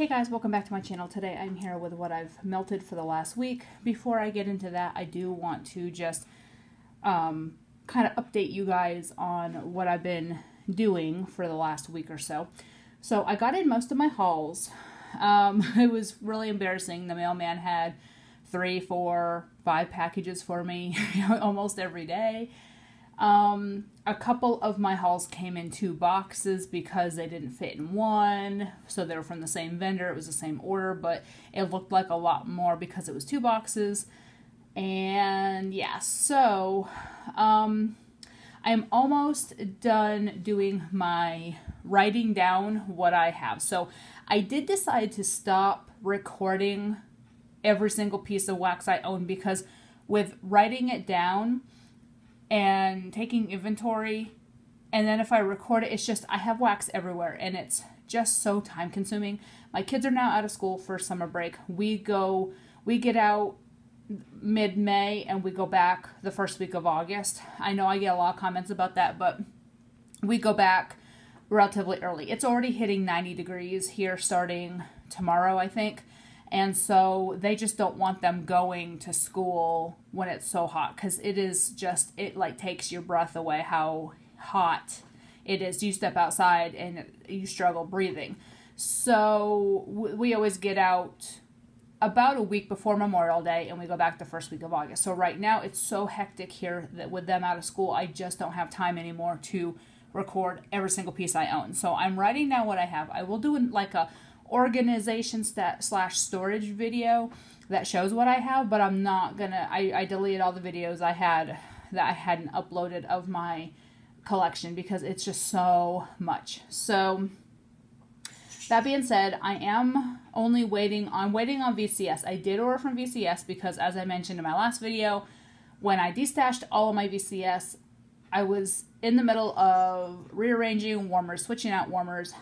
Hey guys, welcome back to my channel. Today I'm here with what I've melted for the last week. Before I get into that, I do want to just um, kind of update you guys on what I've been doing for the last week or so. So I got in most of my hauls. Um, it was really embarrassing. The mailman had three, four, five packages for me almost every day. Um, a couple of my hauls came in two boxes because they didn't fit in one. So they were from the same vendor. It was the same order, but it looked like a lot more because it was two boxes. And yeah, so um, I'm almost done doing my writing down what I have. So I did decide to stop recording every single piece of wax I own because with writing it down, and taking inventory. And then if I record it, it's just I have wax everywhere and it's just so time consuming. My kids are now out of school for summer break. We go, we get out mid May and we go back the first week of August. I know I get a lot of comments about that, but we go back relatively early. It's already hitting 90 degrees here starting tomorrow, I think. And so they just don't want them going to school when it's so hot because it is just, it like takes your breath away how hot it is. You step outside and you struggle breathing. So we always get out about a week before Memorial Day and we go back the first week of August. So right now it's so hectic here that with them out of school, I just don't have time anymore to record every single piece I own. So I'm writing down what I have. I will do like a organization stat slash storage video that shows what I have, but I'm not gonna. I, I deleted all the videos I had that I hadn't uploaded of my collection because it's just so much. So that being said, I am only waiting on waiting on VCS. I did order from VCS because as I mentioned in my last video, when I destashed all of my VCS, I was in the middle of rearranging warmers, switching out warmers,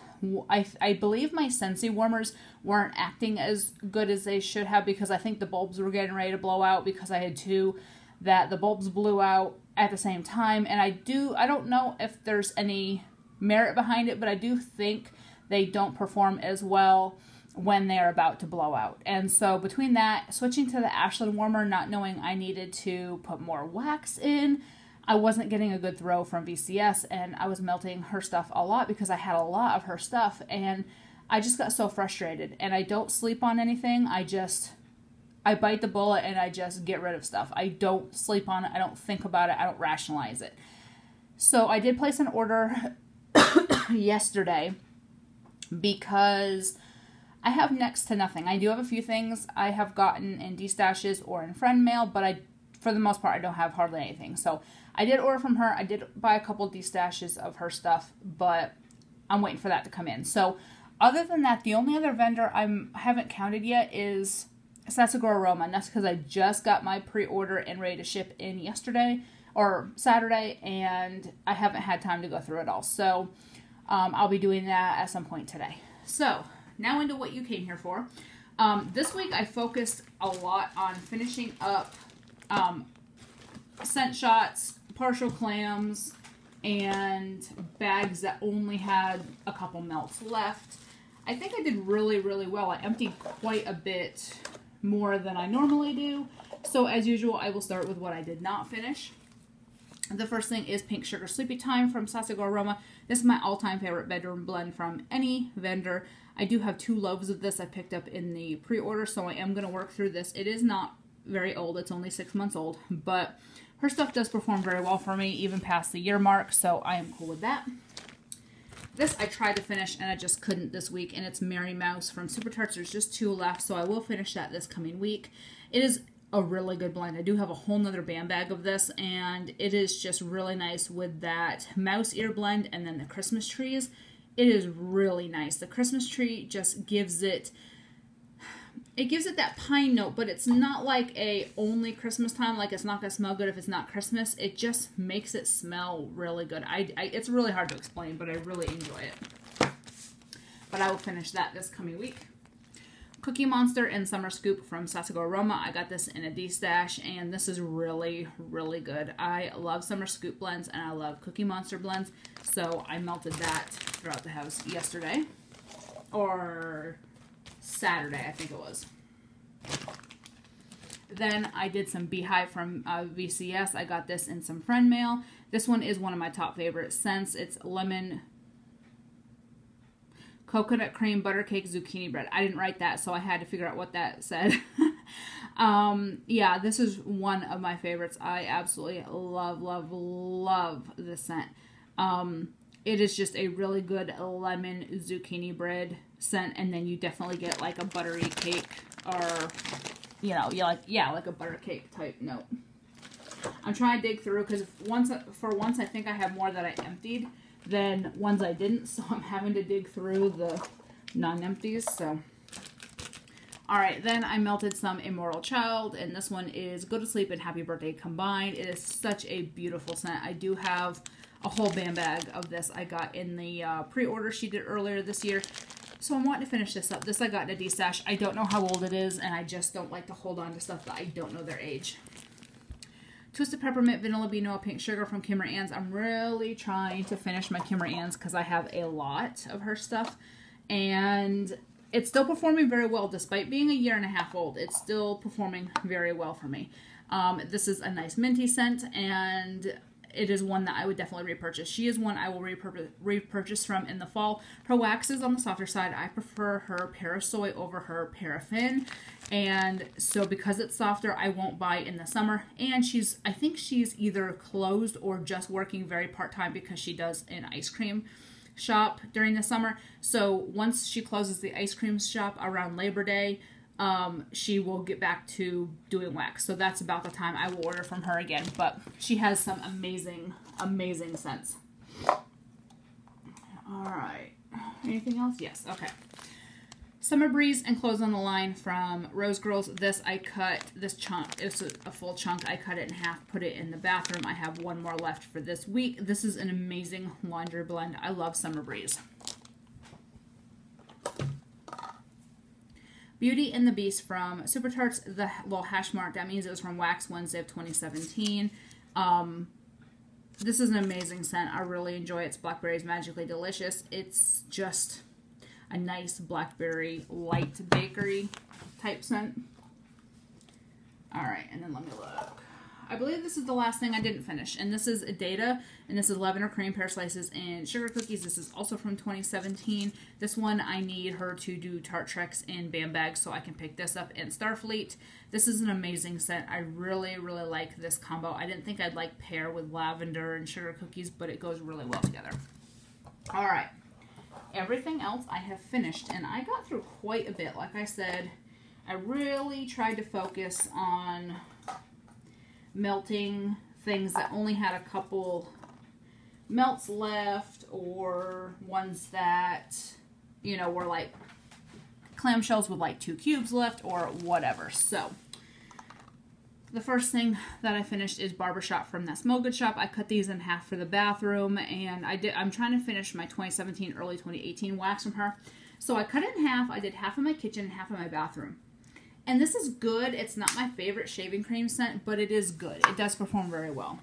I, I believe my Scentsy warmers weren't acting as good as they should have because I think the bulbs were getting ready to blow out because I had two that the bulbs blew out at the same time and I do I don't know if there's any merit behind it but I do think they don't perform as well when they're about to blow out. And so between that, switching to the Ashland warmer, not knowing I needed to put more wax in, I wasn't getting a good throw from VCS and I was melting her stuff a lot because I had a lot of her stuff and I just got so frustrated and I don't sleep on anything. I just I bite the bullet and I just get rid of stuff. I don't sleep on it. I don't think about it. I don't rationalize it. So I did place an order yesterday because I have next to nothing. I do have a few things I have gotten in destashes or in friend mail, but I for the most part I don't have hardly anything. So I did order from her. I did buy a couple of these stashes of her stuff, but I'm waiting for that to come in. So, other than that, the only other vendor I'm, I haven't counted yet is Sasagor Aroma, and that's because I just got my pre-order and ready to ship in yesterday or Saturday, and I haven't had time to go through it all. So, um, I'll be doing that at some point today. So, now into what you came here for. Um, this week I focused a lot on finishing up um, scent shots, partial clams and bags that only had a couple melts left. I think I did really, really well. I emptied quite a bit more than I normally do. So as usual, I will start with what I did not finish. The first thing is Pink Sugar Sleepy Time from Sasagor Aroma. This is my all-time favorite bedroom blend from any vendor. I do have two loaves of this I picked up in the pre-order, so I am going to work through this. It is not very old. It's only six months old, but her stuff does perform very well for me, even past the year mark, so I am cool with that. This I tried to finish and I just couldn't this week, and it's Mary Mouse from Super Tarts. There's just two left, so I will finish that this coming week. It is a really good blend. I do have a whole nother band bag of this, and it is just really nice with that mouse ear blend and then the Christmas trees. It is really nice. The Christmas tree just gives it it gives it that pine note, but it's not like a only Christmas time. Like it's not gonna smell good if it's not Christmas. It just makes it smell really good. I, I it's really hard to explain, but I really enjoy it. But I will finish that this coming week. Cookie Monster and Summer Scoop from Sasagor Aroma. I got this in a D-stash, and this is really, really good. I love Summer Scoop blends, and I love Cookie Monster blends, so I melted that throughout the house yesterday. Or Saturday, I think it was. Then I did some Beehive from uh, VCS. I got this in some friend mail. This one is one of my top favorite scents. It's lemon coconut cream butter cake zucchini bread. I didn't write that, so I had to figure out what that said. um, yeah, this is one of my favorites. I absolutely love, love, love this scent. Um, it is just a really good lemon zucchini bread scent, and then you definitely get like a buttery cake or, you know, you like yeah, like a butter cake type note. I'm trying to dig through because once for once I think I have more that I emptied than ones I didn't, so I'm having to dig through the non-empties. So, all right, then I melted some Immortal Child, and this one is Go to Sleep and Happy Birthday combined. It is such a beautiful scent. I do have a whole band bag of this I got in the uh, pre-order she did earlier this year. So I'm wanting to finish this up. This I got in a D-stash. I don't know how old it is, and I just don't like to hold on to stuff that I don't know their age. Twisted Peppermint Vanilla Bean Noah Pink Sugar from Kimmer Ann's. I'm really trying to finish my Kimmer Ann's because I have a lot of her stuff. And it's still performing very well despite being a year and a half old. It's still performing very well for me. Um, this is a nice minty scent and it is one that I would definitely repurchase. She is one I will repurchase, repurchase from in the fall. Her wax is on the softer side. I prefer her Parasoy over her Paraffin. And so because it's softer, I won't buy in the summer. And she's, I think she's either closed or just working very part-time because she does an ice cream shop during the summer. So once she closes the ice cream shop around Labor Day, um, she will get back to doing wax. So that's about the time I will order from her again. But she has some amazing, amazing scents. All right. Anything else? Yes. Okay. Summer Breeze and Clothes on the Line from Rose Girls. This I cut, this chunk, it's a, a, full chunk. I cut it in half, put it in the bathroom. I have one more left for this week. This is an amazing laundry blend. I love Summer Breeze. Beauty and the Beast from Super Tarts, the little hash mark. That means it was from Wax Wednesday of 2017. Um, this is an amazing scent. I really enjoy it. It's Blackberries Magically Delicious. It's just a nice blackberry light bakery type scent. All right, and then let me look. I believe this is the last thing I didn't finish, and this is Data, and this is lavender cream pear slices and sugar cookies. This is also from 2017. This one I need her to do Tart Treks in Bam Bags, so I can pick this up in Starfleet. This is an amazing scent. I really, really like this combo. I didn't think I'd like pear with lavender and sugar cookies, but it goes really well together. All right, everything else I have finished, and I got through quite a bit. Like I said, I really tried to focus on melting things that only had a couple melts left or ones that, you know, were like clamshells with like two cubes left or whatever. So the first thing that I finished is Barbershop from that Smell Good shop. I cut these in half for the bathroom and I did I'm trying to finish my 2017 early 2018 wax from her. So I cut it in half. I did half of my kitchen, half of my bathroom. And this is good. It's not my favorite shaving cream scent, but it is good. It does perform very well.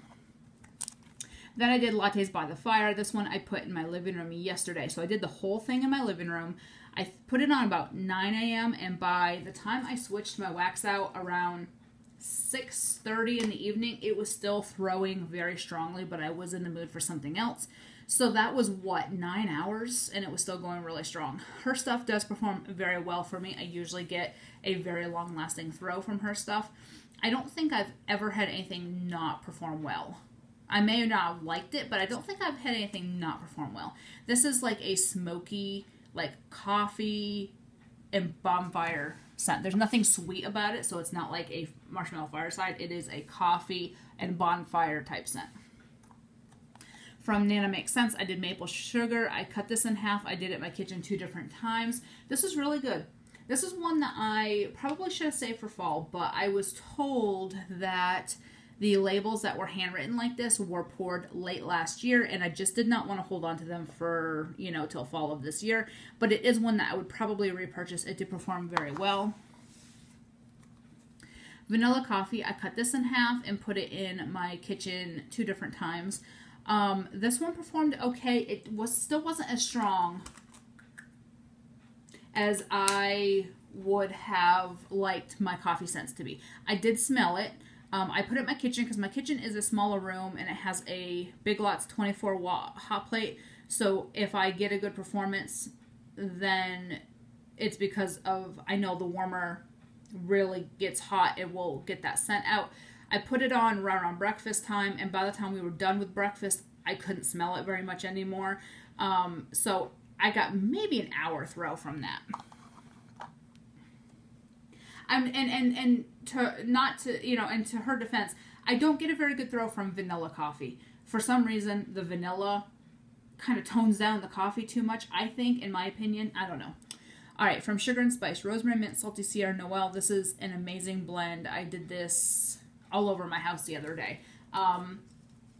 Then I did Lattes by the Fire. This one I put in my living room yesterday. So I did the whole thing in my living room. I put it on about 9 a.m. and by the time I switched my wax out around 6.30 in the evening, it was still throwing very strongly, but I was in the mood for something else. So that was what, nine hours, and it was still going really strong. Her stuff does perform very well for me. I usually get a very long lasting throw from her stuff. I don't think I've ever had anything not perform well. I may not have liked it, but I don't think I've had anything not perform well. This is like a smoky, like coffee and bonfire scent. There's nothing sweet about it, so it's not like a marshmallow fireside. It is a coffee and bonfire type scent from Nana Makes Sense. I did maple sugar. I cut this in half. I did it in my kitchen two different times. This is really good. This is one that I probably should have saved for fall, but I was told that the labels that were handwritten like this were poured late last year, and I just did not want to hold on to them for, you know, till fall of this year. But it is one that I would probably repurchase. It did perform very well. Vanilla coffee, I cut this in half and put it in my kitchen two different times. Um, this one performed okay. It was still wasn't as strong as I would have liked my coffee scents to be. I did smell it. Um, I put it in my kitchen because my kitchen is a smaller room and it has a Big Lots 24 watt hot plate. So if I get a good performance, then it's because of I know the warmer really gets hot, it will get that scent out. I put it on right around breakfast time, and by the time we were done with breakfast, I couldn't smell it very much anymore. Um, so I got maybe an hour throw from that. I'm, and and and to not to you know, and to her defense, I don't get a very good throw from vanilla coffee. For some reason, the vanilla kind of tones down the coffee too much. I think, in my opinion, I don't know. All right, from Sugar and Spice, Rosemary Mint, Salty Sierra Noel. This is an amazing blend. I did this all over my house the other day. Um,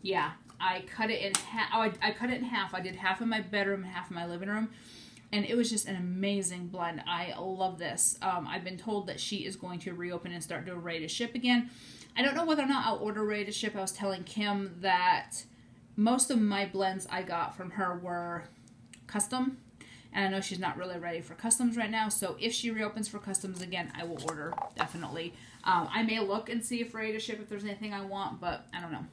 yeah, I cut it in half. Oh, I, I cut it in half. I did half in my bedroom and half in my living room. And it was just an amazing blend. I love this. Um, I've been told that she is going to reopen and start doing ready to ship again. I don't know whether or not I'll order ready to ship. I was telling Kim that most of my blends I got from her were custom. And I know she's not really ready for customs right now. So if she reopens for customs again, I will order definitely. Um, I may look and see if ready to ship if there's anything I want, but I don't know.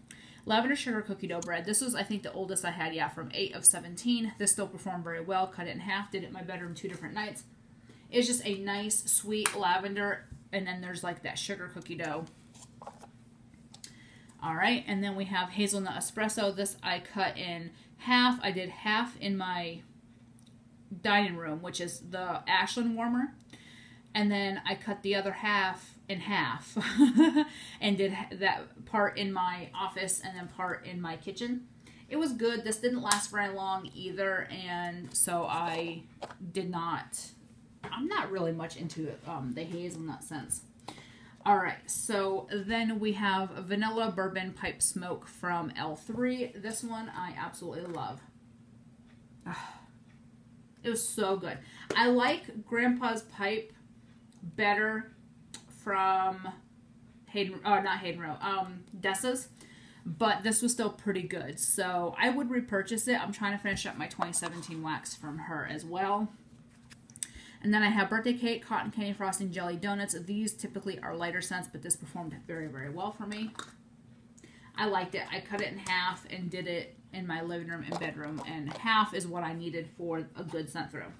Lavender sugar cookie dough bread. This was, I think, the oldest I had, yeah, from 8 of 17. This still performed very well. Cut it in half, did it in my bedroom two different nights. It's just a nice, sweet lavender, and then there's like that sugar cookie dough. All right, and then we have hazelnut espresso. This I cut in half. I did half in my dining room, which is the Ashland warmer. And then I cut the other half in half and did that part in my office and then part in my kitchen. It was good. This didn't last very long either, and so I did not. I'm not really much into um, the hazelnut scents. All right, so then we have vanilla bourbon pipe smoke from L3. This one I absolutely love. It was so good. I like Grandpa's pipe better from Hayden, oh, not Hayden Row, um, Dessa's, but this was still pretty good. So I would repurchase it. I'm trying to finish up my 2017 wax from her as well. And then I have birthday cake, cotton candy frosting, jelly donuts. These typically are lighter scents, but this performed very, very well for me. I liked it. I cut it in half and did it in my living room and bedroom, and half is what I needed for a good scent through.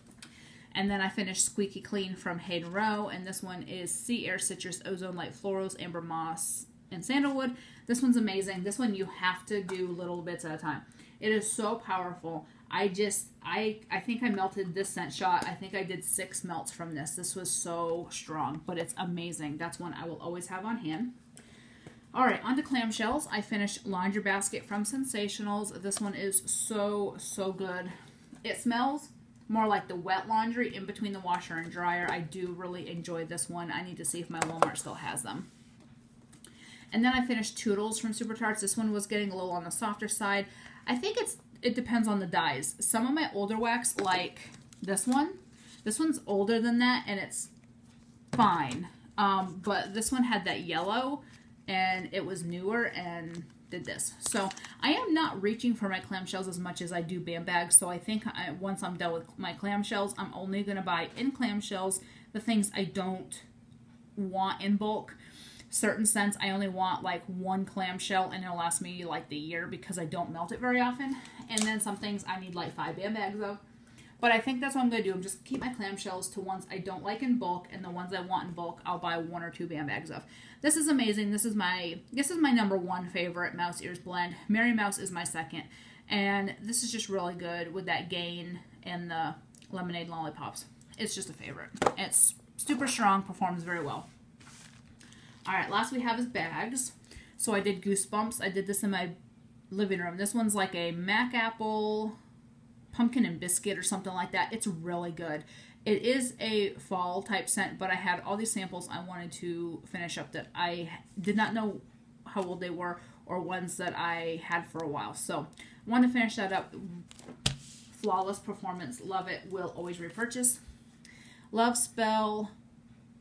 And then I finished Squeaky Clean from Hayden Row, and this one is Sea Air Citrus Ozone Light Florals, Amber Moss, and Sandalwood. This one's amazing. This one you have to do little bits at a time. It is so powerful. I just, I, I think I melted this scent shot. I think I did six melts from this. This was so strong, but it's amazing. That's one I will always have on hand. All right, on to clamshells. I finished Laundry Basket from Scentsationals. This one is so, so good. It smells more like the wet laundry in between the washer and dryer. I do really enjoy this one. I need to see if my Walmart still has them. And then I finished Toodles from Super Tarts. This one was getting a little on the softer side. I think it's it depends on the dyes. Some of my older wax, like this one, this one's older than that, and it's fine. Um, but this one had that yellow, and it was newer, and did this. So I am not reaching for my clamshells as much as I do band bags. So I think I, once I'm done with my clamshells, I'm only going to buy in clamshells the things I don't want in bulk. Certain scents, I only want like one clamshell and it'll last me like the year because I don't melt it very often. And then some things I need like five band bags of. But I think that's what I'm going to do. I'm just keep my clamshells to ones I don't like in bulk, and the ones I want in bulk, I'll buy one or two band bags of. This is amazing. This is my this is my number one favorite Mouse Ears blend. Mary Mouse is my second, and this is just really good with that gain and the lemonade lollipops. It's just a favorite. It's super strong, performs very well. All right, last we have is bags. So I did Goosebumps. I did this in my living room. This one's like a mac apple pumpkin and biscuit or something like that. It's really good. It is a fall type scent, but I had all these samples I wanted to finish up that I did not know how old they were or ones that I had for a while. So I want to finish that up. Flawless performance. Love it. Will always repurchase. Love Spell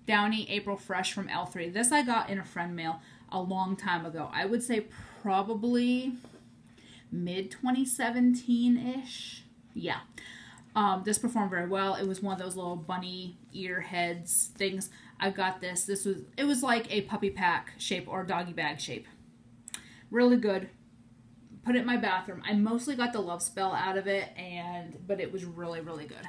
Downy April Fresh from L3. This I got in a friend mail a long time ago. I would say probably mid 2017 ish yeah. Um, this performed very well. It was one of those little bunny ear heads things. I got this. This was it was like a puppy pack shape or doggy bag shape. Really good. Put it in my bathroom. I mostly got the love spell out of it, and but it was really really good.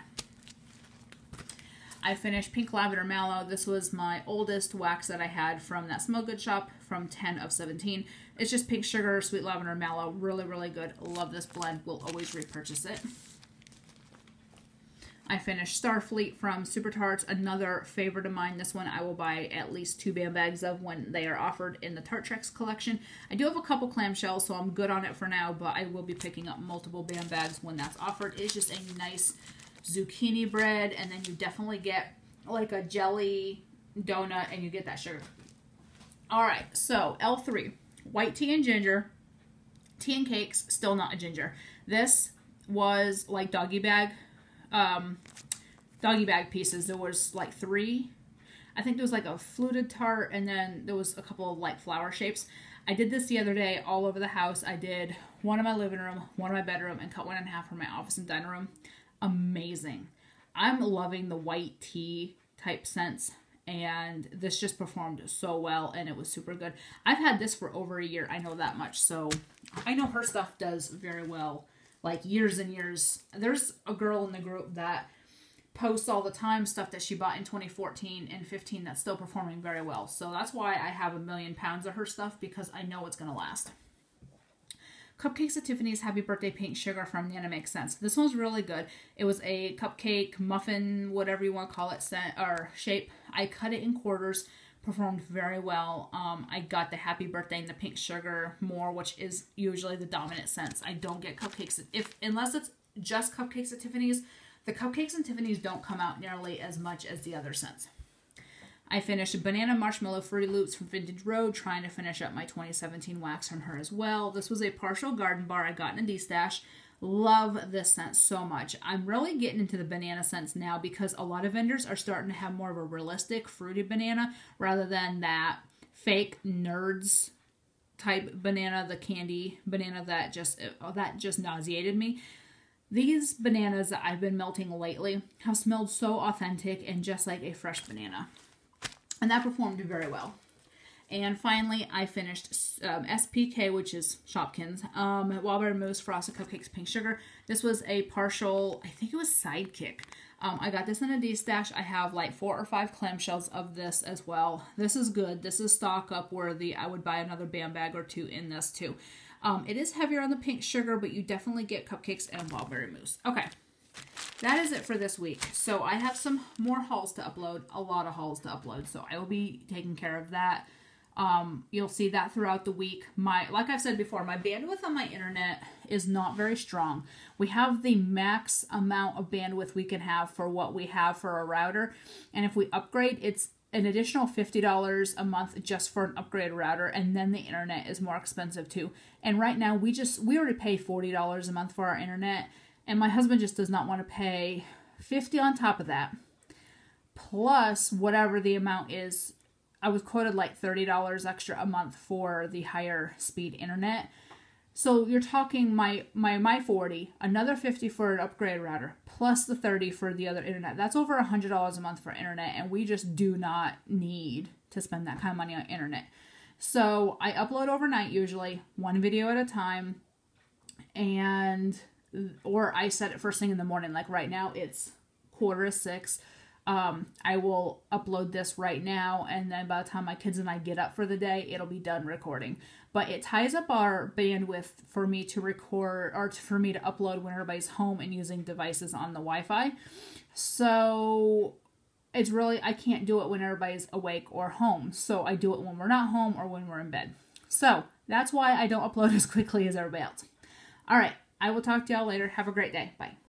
I finished Pink Lavender Mallow. This was my oldest wax that I had from that Smell Good shop from 10 of 17. It's just pink sugar, sweet lavender mallow. Really, really good. Love this blend. Will always repurchase it. I finished Starfleet from Super Tarts, another favorite of mine. This one I will buy at least two band bags of when they are offered in the Tart Treks collection. I do have a couple clamshells, so I'm good on it for now, but I will be picking up multiple band bags when that's offered. It's just a nice zucchini bread, and then you definitely get like a jelly donut, and you get that sugar. All right, so L3, white tea and ginger, tea and cakes, still not a ginger. This was like doggy bag um, doggy bag pieces. There was like three. I think there was like a fluted tart, and then there was a couple of light flower shapes. I did this the other day all over the house. I did one in my living room, one in my bedroom, and cut one in half for my office and dining room. Amazing. I'm loving the white tea type scents, and this just performed so well, and it was super good. I've had this for over a year. I know that much, so I know her stuff does very well like years and years. There's a girl in the group that posts all the time stuff that she bought in 2014 and 15 that's still performing very well. So that's why I have a million pounds of her stuff because I know it's going to last. Cupcakes at Tiffany's Happy Birthday Pink Sugar from Nana Makes Sense. This one's really good. It was a cupcake, muffin, whatever you want to call it, scent, or shape. I cut it in quarters performed very well. Um, I got the happy birthday and the pink sugar more, which is usually the dominant sense. I don't get cupcakes if unless it's just cupcakes at Tiffany's. The cupcakes and Tiffany's don't come out nearly as much as the other scents. I finished Banana Marshmallow Fruity Loops from Vintage Road, trying to finish up my 2017 wax from her as well. This was a partial garden bar I got in a D-stash. Love this scent so much. I'm really getting into the banana scents now because a lot of vendors are starting to have more of a realistic fruity banana rather than that fake nerds type banana, the candy banana that just uh, that just nauseated me. These bananas that I've been melting lately have smelled so authentic and just like a fresh banana. And that performed very well. And finally, I finished um, SPK, which is Shopkins, um, Wildberry Mousse Frosted Cupcakes Pink Sugar. This was a partial, I think it was Sidekick. Um, I got this in a D-stash. I have like four or five clamshells of this as well. This is good. This is stock up worthy. I would buy another band bag or two in this too. Um, it is heavier on the pink sugar, but you definitely get cupcakes and Wildberry Mousse. Okay, that is it for this week. So I have some more hauls to upload, a lot of hauls to upload. So I will be taking care of that. Um, you'll see that throughout the week. My, like I've said before, my bandwidth on my internet is not very strong. We have the max amount of bandwidth we can have for what we have for a router. And if we upgrade, it's an additional $50 a month just for an upgrade router and then the internet is more expensive too. And right now we just we already pay $40 a month for our internet and my husband just does not want to pay 50 on top of that plus whatever the amount is I was quoted like $30 extra a month for the higher speed internet. So you're talking my my my 40, another 50 for an upgrade router, plus the 30 for the other internet. That's over $100 a month for internet and we just do not need to spend that kind of money on internet. So I upload overnight usually, one video at a time, and or I set it first thing in the morning. Like right now it's quarter to six. Um, I will upload this right now, and then by the time my kids and I get up for the day, it'll be done recording. But it ties up our bandwidth for me to record or for me to upload when everybody's home and using devices on the Wi Fi. So it's really, I can't do it when everybody's awake or home. So I do it when we're not home or when we're in bed. So that's why I don't upload as quickly as everybody else. All right, I will talk to y'all later. Have a great day. Bye.